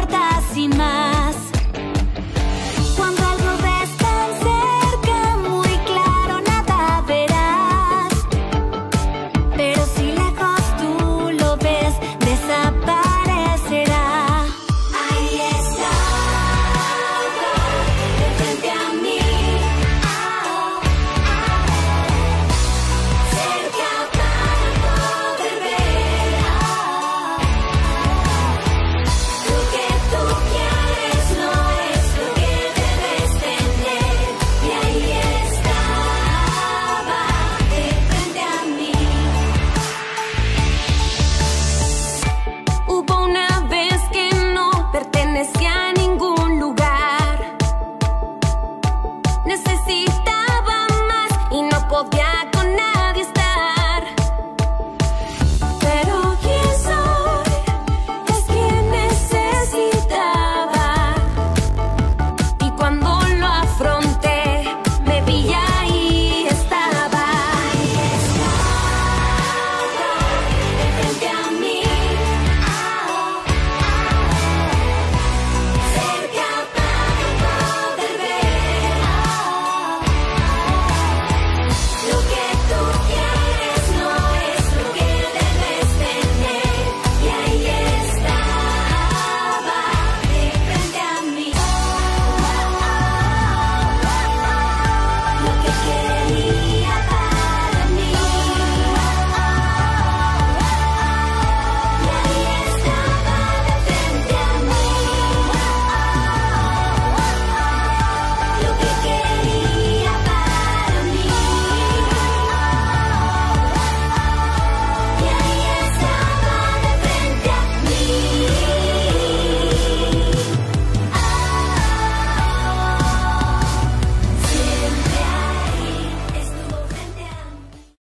importa si.